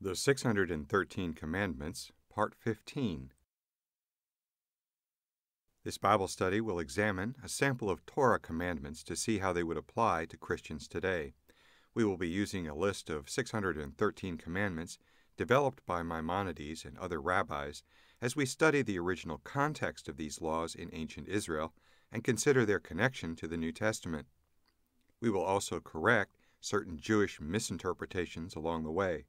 The 613 Commandments, Part 15. This Bible study will examine a sample of Torah commandments to see how they would apply to Christians today. We will be using a list of 613 commandments developed by Maimonides and other rabbis as we study the original context of these laws in ancient Israel and consider their connection to the New Testament. We will also correct certain Jewish misinterpretations along the way.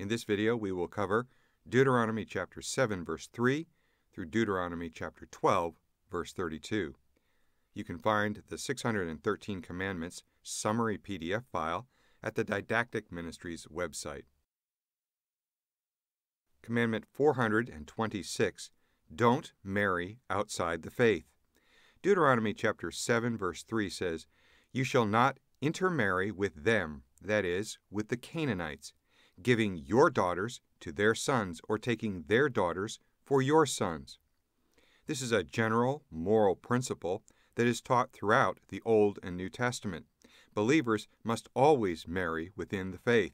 In this video, we will cover Deuteronomy chapter 7, verse 3 through Deuteronomy chapter 12, verse 32. You can find the 613 Commandments summary PDF file at the Didactic Ministries website. Commandment 426 Don't marry outside the faith. Deuteronomy chapter 7, verse 3 says, You shall not intermarry with them, that is, with the Canaanites giving your daughters to their sons or taking their daughters for your sons. This is a general moral principle that is taught throughout the Old and New Testament. Believers must always marry within the faith.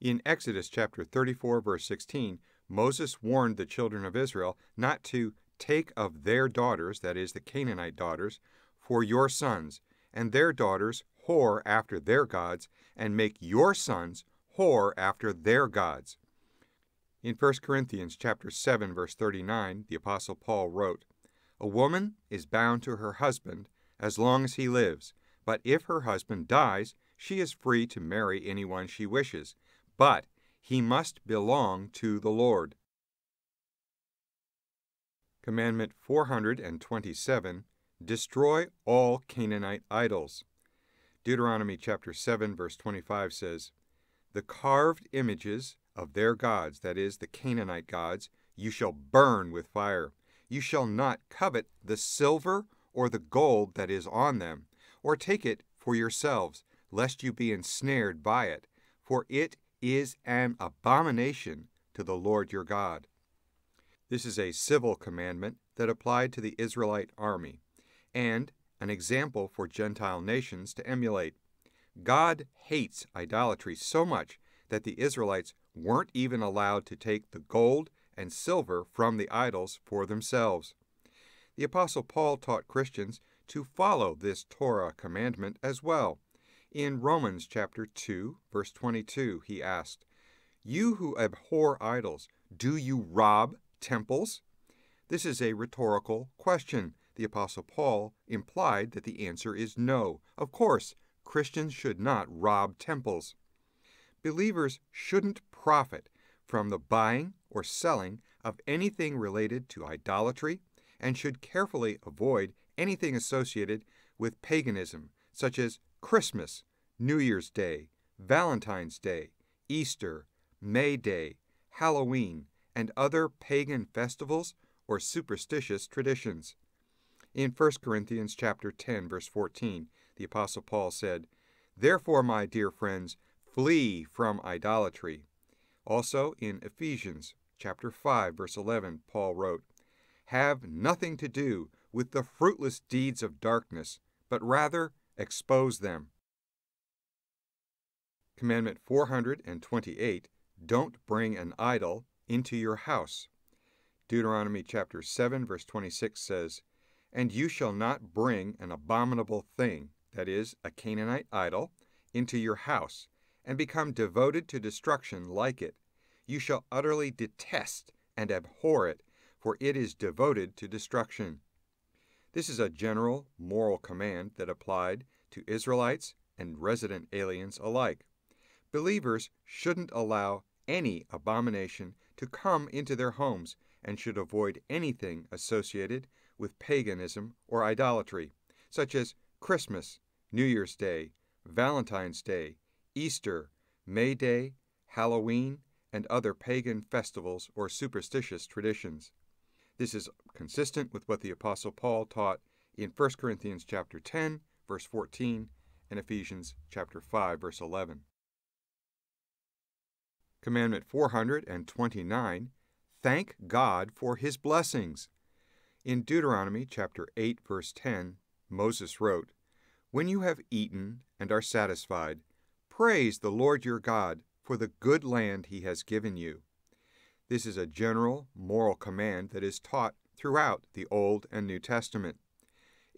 In Exodus chapter 34 verse 16, Moses warned the children of Israel not to take of their daughters, that is the Canaanite daughters, for your sons, and their daughters whore after their gods, and make your sons whore after their gods. In 1 Corinthians chapter 7 verse 39, the apostle Paul wrote, "A woman is bound to her husband as long as he lives, but if her husband dies, she is free to marry anyone she wishes, but he must belong to the Lord." Commandment 427 Destroy all Canaanite idols. Deuteronomy chapter 7 verse 25 says, the carved images of their gods, that is, the Canaanite gods, you shall burn with fire. You shall not covet the silver or the gold that is on them, or take it for yourselves, lest you be ensnared by it, for it is an abomination to the Lord your God. This is a civil commandment that applied to the Israelite army, and an example for Gentile nations to emulate. God hates idolatry so much that the Israelites weren't even allowed to take the gold and silver from the idols for themselves. The Apostle Paul taught Christians to follow this Torah commandment as well. In Romans chapter 2, verse 22, he asked, You who abhor idols, do you rob temples? This is a rhetorical question. The Apostle Paul implied that the answer is no. Of course, Christians should not rob temples. Believers shouldn't profit from the buying or selling of anything related to idolatry and should carefully avoid anything associated with paganism, such as Christmas, New Year's Day, Valentine's Day, Easter, May Day, Halloween, and other pagan festivals or superstitious traditions. In 1 Corinthians chapter 10 verse 14, the Apostle Paul said, Therefore, my dear friends, flee from idolatry. Also in Ephesians chapter 5 verse 11, Paul wrote, Have nothing to do with the fruitless deeds of darkness, but rather expose them. Commandment 428 Don't bring an idol into your house. Deuteronomy chapter 7 verse 26 says, And you shall not bring an abominable thing that is, a Canaanite idol, into your house, and become devoted to destruction like it. You shall utterly detest and abhor it, for it is devoted to destruction. This is a general moral command that applied to Israelites and resident aliens alike. Believers shouldn't allow any abomination to come into their homes and should avoid anything associated with paganism or idolatry, such as Christmas, New Year's Day, Valentine's Day, Easter, May Day, Halloween, and other pagan festivals or superstitious traditions. This is consistent with what the apostle Paul taught in 1 Corinthians chapter 10 verse 14 and Ephesians chapter 5 verse 11. Commandment 429 Thank God for his blessings. In Deuteronomy chapter 8 verse 10, Moses wrote, When you have eaten and are satisfied, praise the Lord your God, for the good land he has given you. This is a general moral command that is taught throughout the Old and New Testament.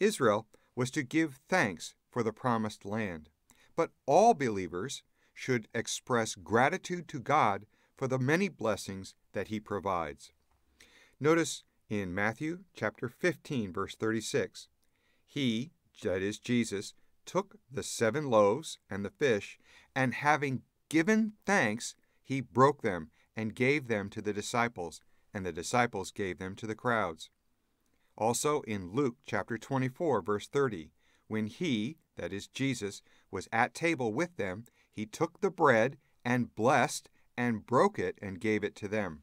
Israel was to give thanks for the promised land, but all believers should express gratitude to God for the many blessings that he provides. Notice in Matthew chapter 15 verse 36, he, that is Jesus, took the seven loaves and the fish, and having given thanks, he broke them and gave them to the disciples, and the disciples gave them to the crowds. Also in Luke chapter 24, verse 30, when he, that is Jesus, was at table with them, he took the bread and blessed and broke it and gave it to them.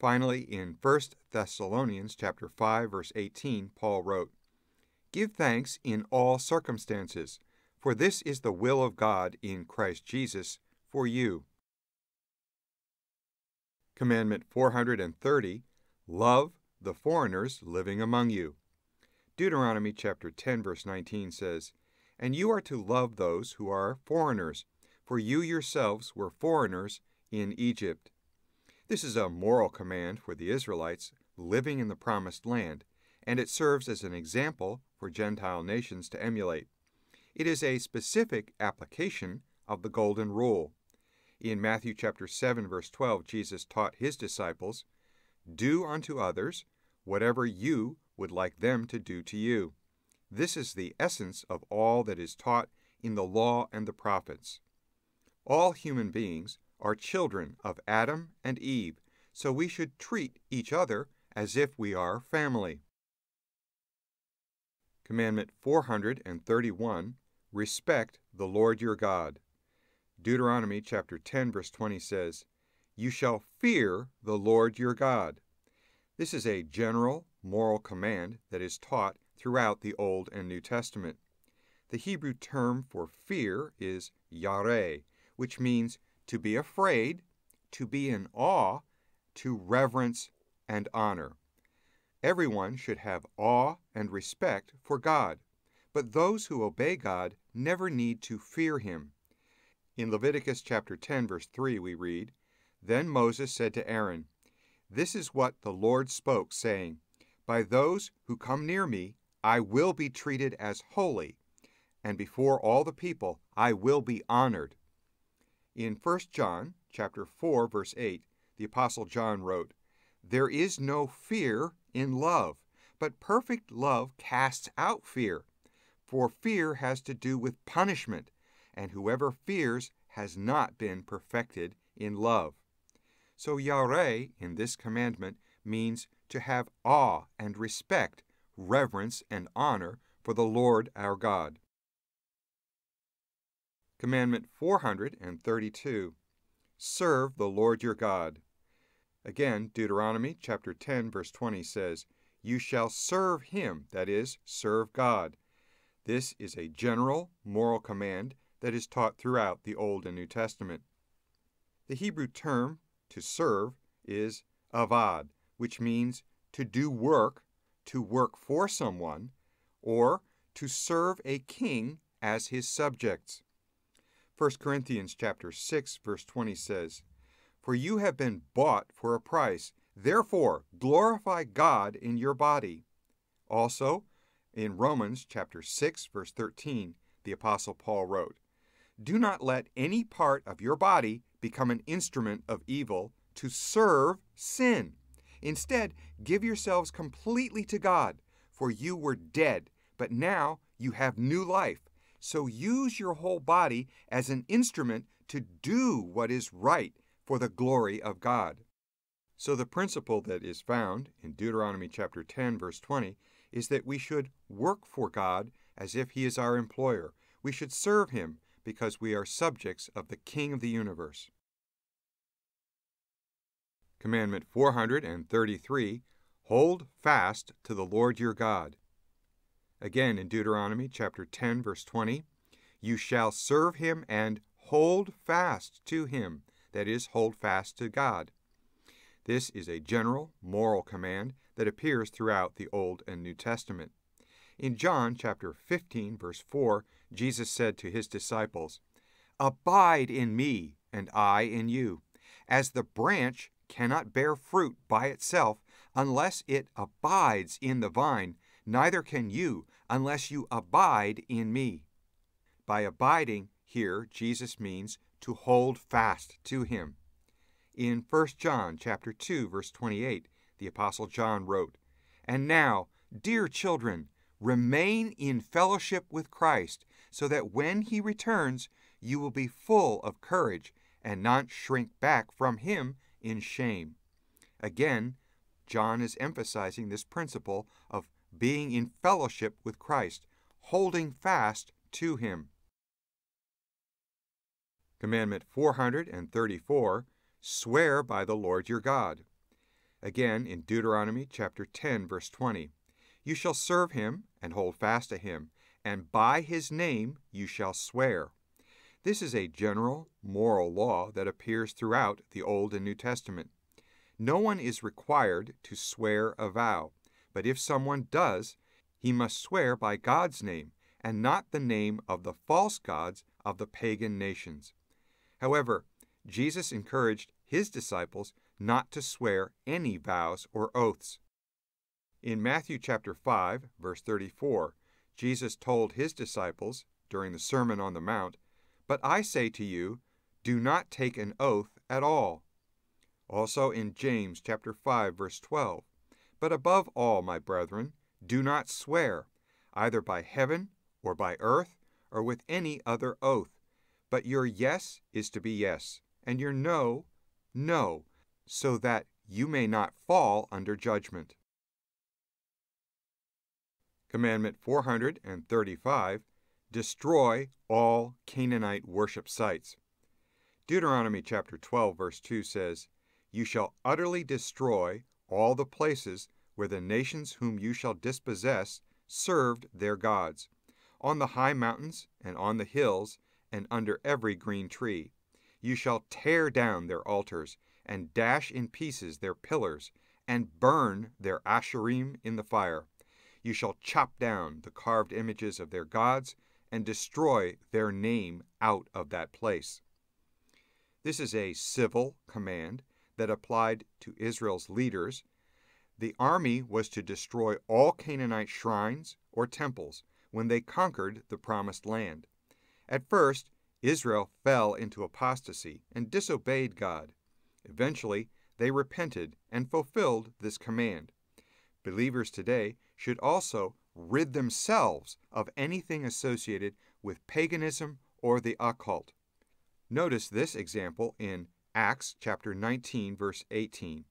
Finally, in 1 Thessalonians chapter 5, verse 18, Paul wrote, Give thanks in all circumstances, for this is the will of God in Christ Jesus for you. Commandment 430 Love the foreigners living among you. Deuteronomy chapter 10 verse 19 says, And you are to love those who are foreigners, for you yourselves were foreigners in Egypt. This is a moral command for the Israelites living in the promised land, and it serves as an example for Gentile nations to emulate. It is a specific application of the golden rule. In Matthew chapter 7 verse 12, Jesus taught his disciples, "Do unto others whatever you would like them to do to you." This is the essence of all that is taught in the law and the prophets. All human beings are children of Adam and Eve, so we should treat each other as if we are family. Commandment 431 Respect the Lord your God. Deuteronomy chapter 10 verse 20 says, "You shall fear the Lord your God." This is a general moral command that is taught throughout the Old and New Testament. The Hebrew term for fear is yareh, which means to be afraid, to be in awe, to reverence and honor. Everyone should have awe and respect for God, but those who obey God never need to fear him. In Leviticus chapter 10 verse 3 we read, Then Moses said to Aaron, This is what the Lord spoke, saying, By those who come near me I will be treated as holy, and before all the people I will be honored. In 1 John chapter 4 verse 8, the apostle John wrote, There is no fear in love, but perfect love casts out fear, for fear has to do with punishment and whoever fears has not been perfected in love. So Yareh in this commandment means to have awe and respect, reverence and honor for the Lord our God. Commandment 432 Serve the Lord your God. Again, Deuteronomy chapter 10 verse 20 says, You shall serve him, that is, serve God. This is a general moral command that is taught throughout the Old and New Testament. The Hebrew term to serve is avad, which means to do work, to work for someone, or to serve a king as his subjects. 1 Corinthians chapter 6 verse 20 says, "For you have been bought for a price; therefore glorify God in your body." Also, in Romans chapter 6 verse 13, the apostle Paul wrote, do not let any part of your body become an instrument of evil to serve sin. Instead, give yourselves completely to God, for you were dead, but now you have new life. So use your whole body as an instrument to do what is right for the glory of God. So the principle that is found in Deuteronomy chapter 10 verse 20 is that we should work for God as if he is our employer. We should serve him because we are subjects of the King of the universe. Commandment 433 Hold fast to the Lord your God. Again in Deuteronomy chapter 10 verse 20, you shall serve him and hold fast to him, that is hold fast to God. This is a general moral command that appears throughout the Old and New Testament. In John chapter 15 verse 4, Jesus said to his disciples, Abide in me, and I in you. As the branch cannot bear fruit by itself unless it abides in the vine, neither can you unless you abide in me. By abiding, here Jesus means to hold fast to him. In 1 John chapter 2 verse 28, the apostle John wrote, "And now, dear children, remain in fellowship with Christ, so that when he returns, you will be full of courage and not shrink back from him in shame." Again, John is emphasizing this principle of being in fellowship with Christ, holding fast to him. Commandment 434 Swear by the Lord your God. Again, in Deuteronomy chapter 10, verse 20 You shall serve him and hold fast to him, and by his name you shall swear. This is a general moral law that appears throughout the Old and New Testament. No one is required to swear a vow, but if someone does, he must swear by God's name and not the name of the false gods of the pagan nations. However, Jesus encouraged his disciples not to swear any vows or oaths. In Matthew chapter 5, verse 34, Jesus told his disciples during the Sermon on the Mount, But I say to you, do not take an oath at all. Also in James chapter 5, verse 12, But above all, my brethren, do not swear, either by heaven or by earth or with any other oath but your yes is to be yes, and your no, no, so that you may not fall under judgment. Commandment 435 Destroy all Canaanite worship sites. Deuteronomy chapter 12, verse 2 says, You shall utterly destroy all the places where the nations whom you shall dispossess served their gods, on the high mountains and on the hills and under every green tree. You shall tear down their altars, and dash in pieces their pillars, and burn their asherim in the fire. You shall chop down the carved images of their gods, and destroy their name out of that place. This is a civil command that applied to Israel's leaders. The army was to destroy all Canaanite shrines or temples when they conquered the promised land. At first, Israel fell into apostasy and disobeyed God. Eventually, they repented and fulfilled this command. Believers today should also rid themselves of anything associated with paganism or the occult. Notice this example in Acts chapter 19 verse 18.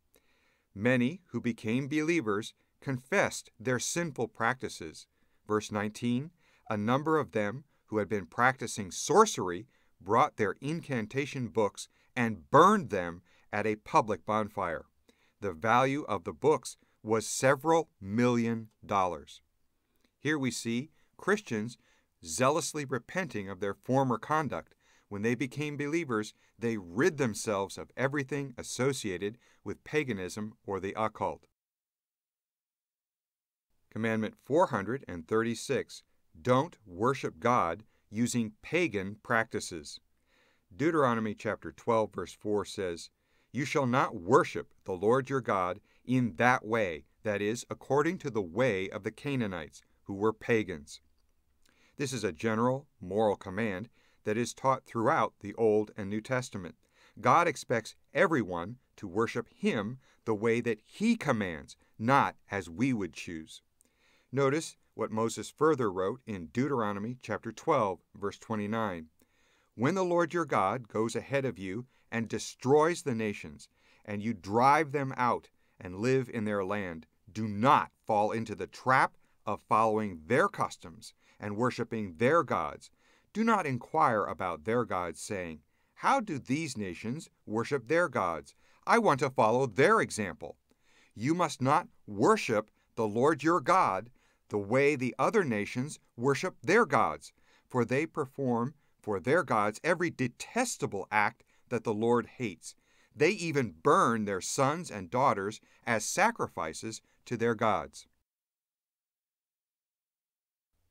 Many who became believers confessed their sinful practices. Verse 19, a number of them who had been practicing sorcery brought their incantation books and burned them at a public bonfire. The value of the books was several million dollars. Here we see Christians zealously repenting of their former conduct. When they became believers, they rid themselves of everything associated with paganism or the occult. Commandment 436 don't worship God using pagan practices. Deuteronomy chapter 12 verse 4 says, "You shall not worship the Lord your God in that way, that is, according to the way of the Canaanites, who were pagans." This is a general moral command that is taught throughout the Old and New Testament. God expects everyone to worship Him the way that He commands, not as we would choose. Notice what Moses further wrote in Deuteronomy chapter 12, verse 29. When the Lord your God goes ahead of you and destroys the nations, and you drive them out and live in their land, do not fall into the trap of following their customs and worshiping their gods. Do not inquire about their gods, saying, How do these nations worship their gods? I want to follow their example. You must not worship the Lord your God the way the other nations worship their gods, for they perform for their gods every detestable act that the Lord hates. They even burn their sons and daughters as sacrifices to their gods.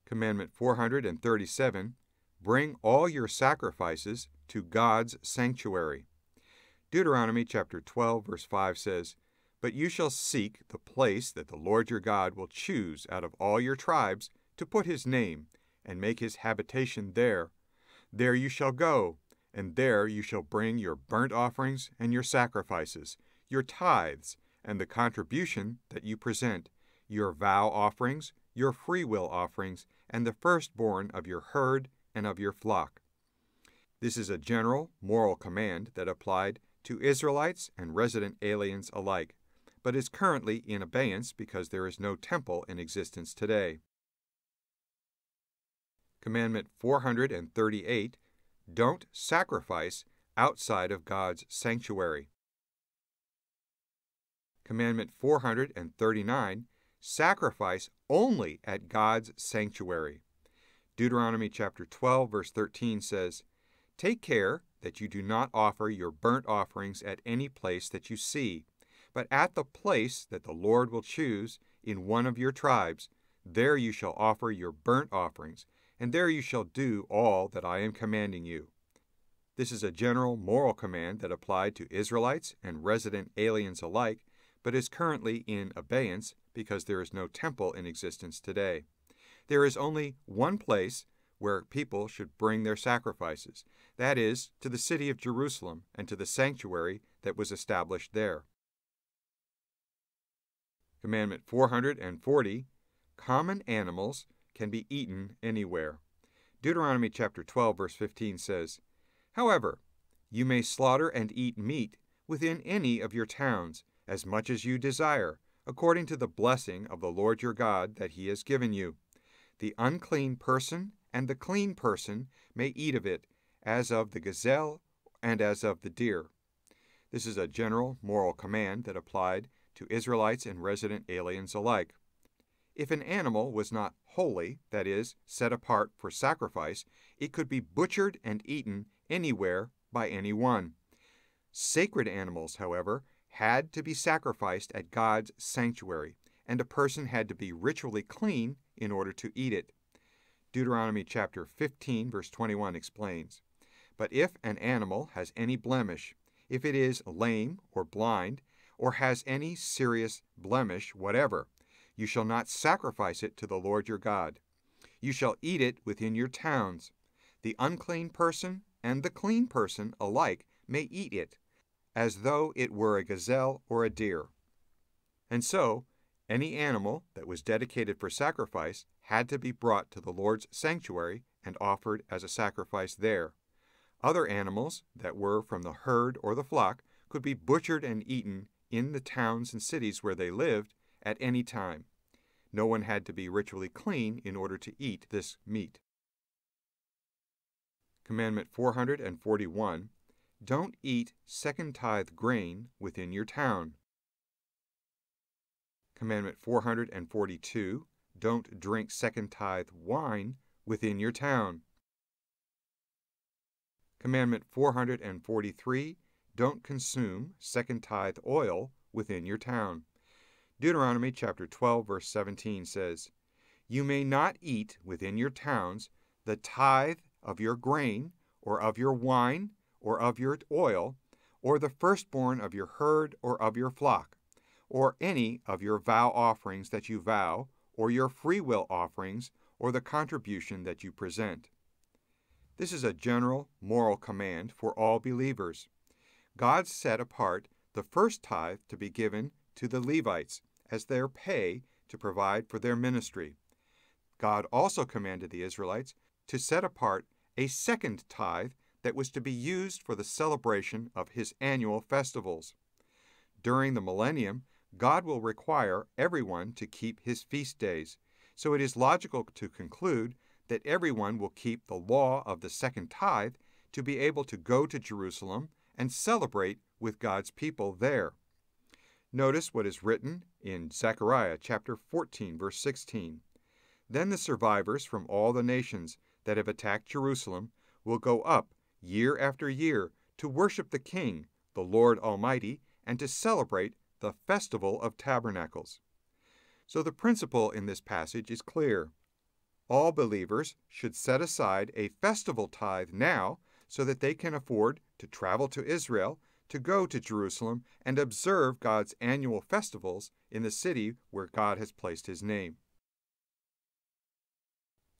Commandment 437 Bring all your sacrifices to God's sanctuary. Deuteronomy chapter 12 verse 5 says, "But you shall seek the place that the Lord your God will choose out of all your tribes to put his name and make his habitation there. There you shall go, and there you shall bring your burnt offerings and your sacrifices, your tithes, and the contribution that you present, your vow offerings, your freewill offerings, and the firstborn of your herd and of your flock. This is a general moral command that applied to Israelites and resident aliens alike, but is currently in abeyance because there is no temple in existence today. Commandment 438 Don't sacrifice outside of God's sanctuary. Commandment 439 Sacrifice only at God's sanctuary. Deuteronomy chapter 12 verse 13 says, Take care that you do not offer your burnt offerings at any place that you see, but at the place that the Lord will choose in one of your tribes, there you shall offer your burnt offerings, and there you shall do all that I am commanding you. This is a general moral command that applied to Israelites and resident aliens alike, but is currently in abeyance because there is no temple in existence today. There is only one place where people should bring their sacrifices, that is, to the city of Jerusalem and to the sanctuary that was established there. Commandment 440 Common animals can be eaten anywhere. Deuteronomy chapter 12 verse 15 says, However, you may slaughter and eat meat within any of your towns, as much as you desire, according to the blessing of the Lord your God that he has given you. The unclean person and the clean person may eat of it, as of the gazelle and as of the deer. This is a general moral command that applied to Israelites and resident aliens alike. If an animal was not holy, that is, set apart for sacrifice, it could be butchered and eaten anywhere by anyone. Sacred animals, however, had to be sacrificed at God's sanctuary, and a person had to be ritually clean in order to eat it. Deuteronomy chapter 15 verse 21 explains, But if an animal has any blemish, if it is lame or blind, or has any serious blemish whatever, you shall not sacrifice it to the Lord your God. You shall eat it within your towns. The unclean person and the clean person alike may eat it, as though it were a gazelle or a deer. And so, any animal that was dedicated for sacrifice had to be brought to the Lord's sanctuary and offered as a sacrifice there. Other animals that were from the herd or the flock could be butchered and eaten in the towns and cities where they lived at any time. No one had to be ritually clean in order to eat this meat. Commandment 441 Don't eat second tithe grain within your town. Commandment 442 Don't drink second tithe wine within your town. Commandment 443 Don't consume second tithe oil within your town. Deuteronomy chapter 12 verse 17 says, You may not eat within your towns the tithe of your grain, or of your wine, or of your oil, or the firstborn of your herd or of your flock, or any of your vow offerings that you vow, or your freewill offerings, or the contribution that you present. This is a general moral command for all believers. God set apart the first tithe to be given to the Levites as their pay to provide for their ministry. God also commanded the Israelites to set apart a second tithe that was to be used for the celebration of his annual festivals. During the millennium, God will require everyone to keep his feast days, so it is logical to conclude that everyone will keep the law of the second tithe to be able to go to Jerusalem and celebrate with God's people there. Notice what is written in Zechariah chapter 14 verse 16. Then the survivors from all the nations that have attacked Jerusalem will go up year after year to worship the King, the Lord Almighty, and to celebrate the festival of tabernacles. So the principle in this passage is clear. All believers should set aside a festival tithe now so that they can afford to travel to Israel, to go to Jerusalem, and observe God's annual festivals in the city where God has placed his name.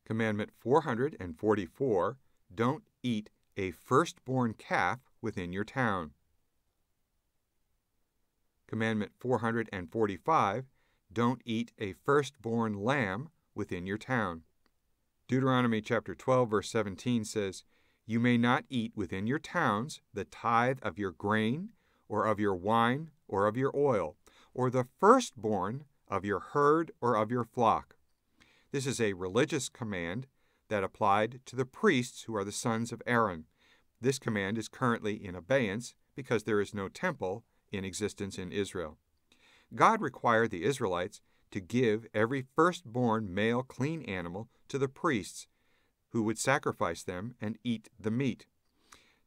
Commandment 444 Don't eat a firstborn calf within your town. Commandment 445 Don't eat a firstborn lamb within your town. Deuteronomy chapter 12 verse 17 says, "You may not eat within your towns the tithe of your grain or of your wine or of your oil or the firstborn of your herd or of your flock." This is a religious command that applied to the priests who are the sons of Aaron. This command is currently in abeyance because there is no temple in existence in Israel. God required the Israelites to give every firstborn male clean animal to the priests, who would sacrifice them and eat the meat.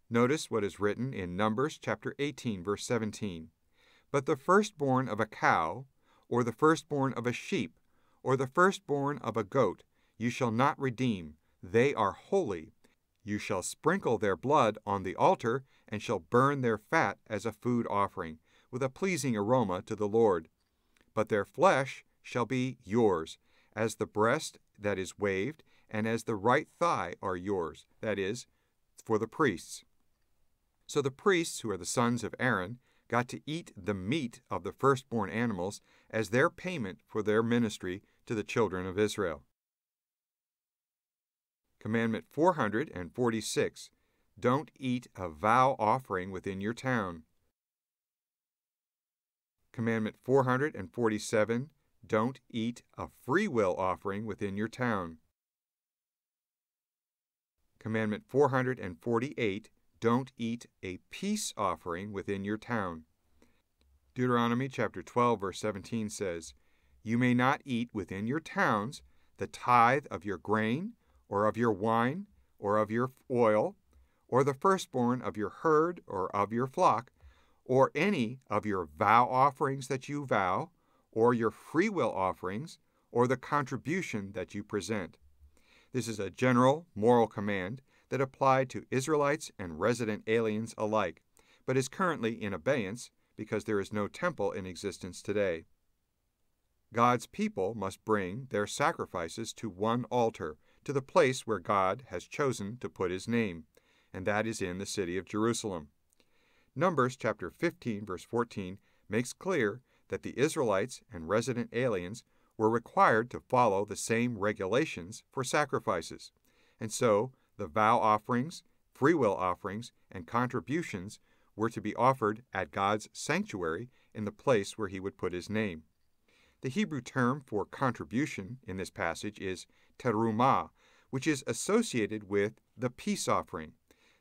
Notice what is written in Numbers chapter 18 verse 17. But the firstborn of a cow, or the firstborn of a sheep, or the firstborn of a goat, you shall not redeem, they are holy. You shall sprinkle their blood on the altar, and shall burn their fat as a food offering, with a pleasing aroma to the Lord. But their flesh shall be yours, as the breast that is waved, and as the right thigh are yours, that is, for the priests. So the priests, who are the sons of Aaron, got to eat the meat of the firstborn animals as their payment for their ministry to the children of Israel. Commandment 446 Don't eat a vow offering within your town. Commandment 447 Don't eat a free will offering within your town. Commandment 448 Don't eat a peace offering within your town. Deuteronomy chapter 12 verse 17 says, You may not eat within your towns the tithe of your grain, or of your wine, or of your oil, or the firstborn of your herd or of your flock, or any of your vow offerings that you vow, or your freewill offerings, or the contribution that you present. This is a general moral command that applied to Israelites and resident aliens alike, but is currently in abeyance because there is no temple in existence today. God's people must bring their sacrifices to one altar, to the place where God has chosen to put his name, and that is in the city of Jerusalem. Numbers chapter 15 verse 14 makes clear that the Israelites and resident aliens were required to follow the same regulations for sacrifices. And so, the vow offerings, freewill offerings, and contributions were to be offered at God's sanctuary in the place where he would put his name. The Hebrew term for contribution in this passage is terumah, which is associated with the peace offering.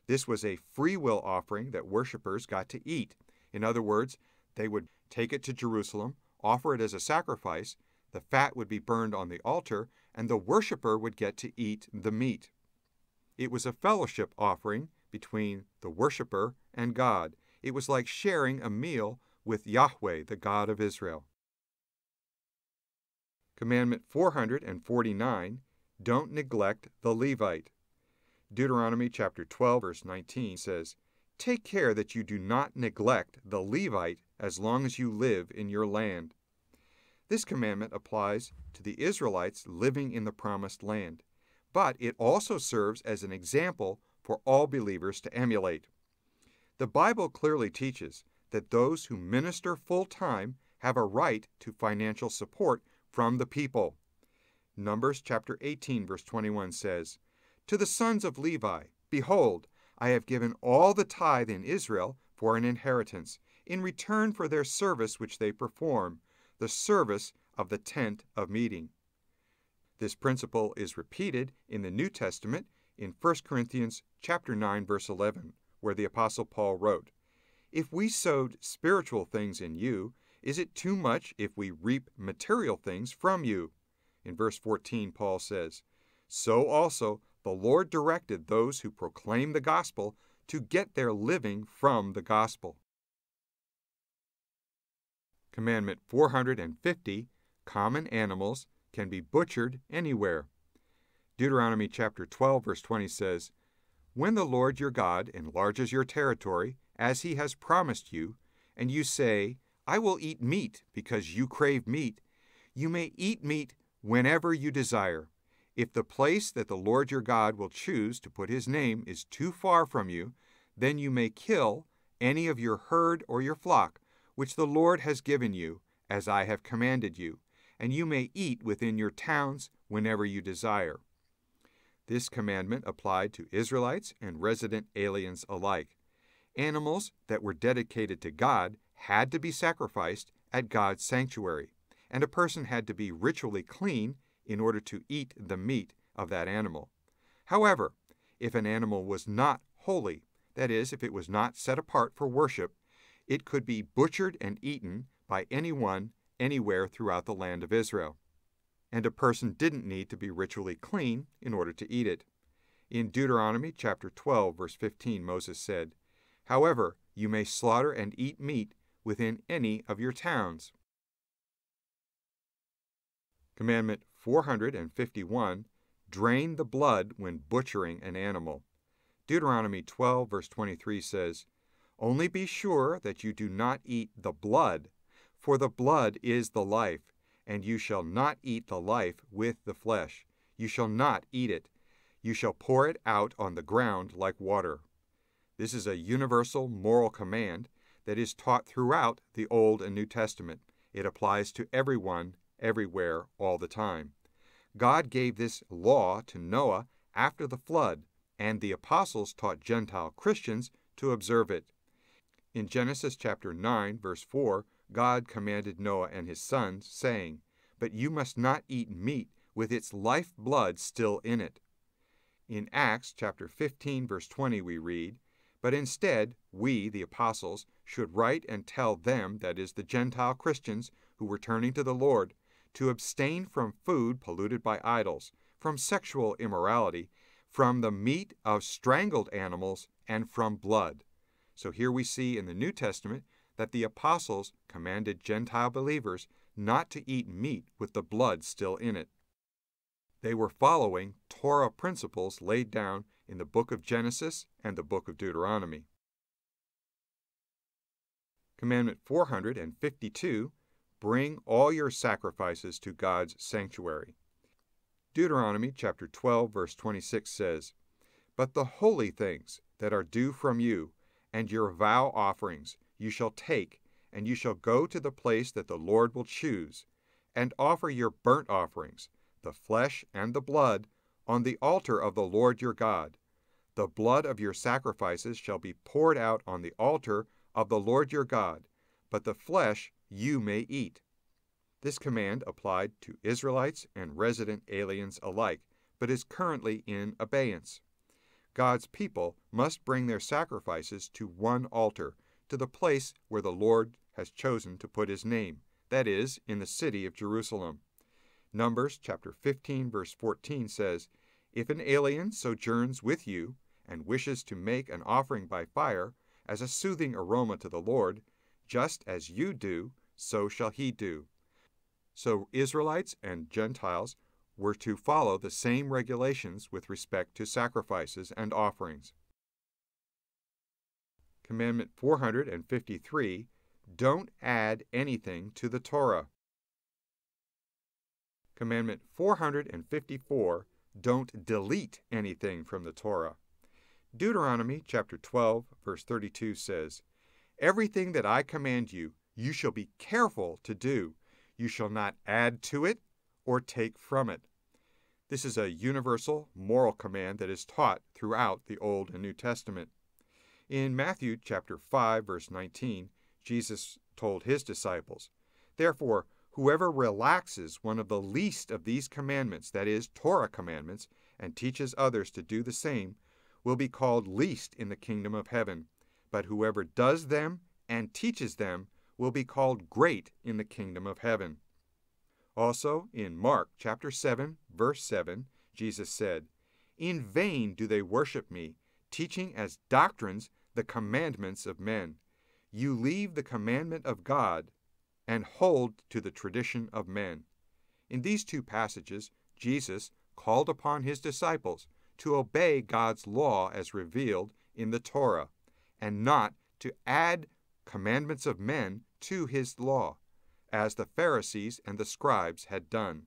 This was a free will offering that worshippers got to eat. In other words, they would take it to Jerusalem, offer it as a sacrifice, the fat would be burned on the altar, and the worshiper would get to eat the meat. It was a fellowship offering between the worshiper and God. It was like sharing a meal with Yahweh, the God of Israel. Commandment 449 Don't neglect the Levite. Deuteronomy chapter 12 verse 19 says, Take care that you do not neglect the Levite as long as you live in your land. This commandment applies to the Israelites living in the promised land, but it also serves as an example for all believers to emulate. The Bible clearly teaches that those who minister full time have a right to financial support from the people. Numbers chapter 18 verse 21 says, To the sons of Levi, behold, I have given all the tithe in Israel for an inheritance, in return for their service which they perform, the service of the tent of meeting. This principle is repeated in the New Testament in 1 Corinthians chapter 9 verse 11, where the apostle Paul wrote, "If we sowed spiritual things in you, is it too much if we reap material things from you?" In verse 14 Paul says, "So also the Lord directed those who proclaim the gospel to get their living from the gospel." Commandment 450 Common animals can be butchered anywhere. Deuteronomy chapter 12 verse 20 says, When the Lord your God enlarges your territory, as he has promised you, and you say, I will eat meat because you crave meat, you may eat meat whenever you desire. If the place that the Lord your God will choose to put his name is too far from you, then you may kill any of your herd or your flock, which the Lord has given you, as I have commanded you, and you may eat within your towns whenever you desire. This commandment applied to Israelites and resident aliens alike. Animals that were dedicated to God had to be sacrificed at God's sanctuary, and a person had to be ritually clean in order to eat the meat of that animal. However, if an animal was not holy, that is, if it was not set apart for worship, it could be butchered and eaten by anyone anywhere throughout the land of Israel and a person didn't need to be ritually clean in order to eat it. In Deuteronomy chapter 12 verse 15 Moses said, "However, you may slaughter and eat meat within any of your towns." Commandment 451 Drain the blood when butchering an animal. Deuteronomy 12 verse 23 says, "Only be sure that you do not eat the blood, for the blood is the life, and you shall not eat the life with the flesh. You shall not eat it. You shall pour it out on the ground like water. This is a universal moral command that is taught throughout the Old and New Testament. It applies to everyone, everywhere, all the time. God gave this law to Noah after the flood, and the apostles taught Gentile Christians to observe it. In Genesis chapter 9, verse 4, God commanded Noah and his sons, saying, But you must not eat meat with its life blood still in it. In Acts chapter 15, verse 20, we read, But instead, we, the apostles, should write and tell them, that is, the Gentile Christians who were turning to the Lord, to abstain from food polluted by idols, from sexual immorality, from the meat of strangled animals, and from blood. So here we see in the New Testament that the apostles commanded Gentile believers not to eat meat with the blood still in it. They were following Torah principles laid down in the book of Genesis and the book of Deuteronomy. Commandment 452 Bring all your sacrifices to God's sanctuary. Deuteronomy chapter 12 verse 26 says, But the holy things that are due from you, and your vow offerings, you shall take, and you shall go to the place that the Lord will choose, and offer your burnt offerings, the flesh and the blood, on the altar of the Lord your God. The blood of your sacrifices shall be poured out on the altar of the Lord your God, but the flesh you may eat. This command applied to Israelites and resident aliens alike, but is currently in abeyance. God's people must bring their sacrifices to one altar to the place where the Lord has chosen to put his name, that is, in the city of Jerusalem. Numbers chapter 15 verse 14 says, If an alien sojourns with you and wishes to make an offering by fire as a soothing aroma to the Lord, just as you do, so shall he do. So Israelites and Gentiles were to follow the same regulations with respect to sacrifices and offerings. Commandment 453 Don't add anything to the Torah. Commandment 454 Don't delete anything from the Torah. Deuteronomy chapter 12 verse 32 says, Everything that I command you, you shall be careful to do. You shall not add to it or take from it. This is a universal moral command that is taught throughout the Old and New Testament. In Matthew chapter 5 verse 19, Jesus told his disciples, "Therefore, whoever relaxes one of the least of these commandments, that is Torah commandments, and teaches others to do the same, will be called least in the kingdom of heaven, but whoever does them and teaches them will be called great in the kingdom of heaven." Also, in Mark chapter 7 verse 7, Jesus said, "In vain do they worship me, teaching as doctrines the commandments of men. You leave the commandment of God and hold to the tradition of men. In these two passages, Jesus called upon his disciples to obey God's law as revealed in the Torah, and not to add commandments of men to his law, as the Pharisees and the scribes had done.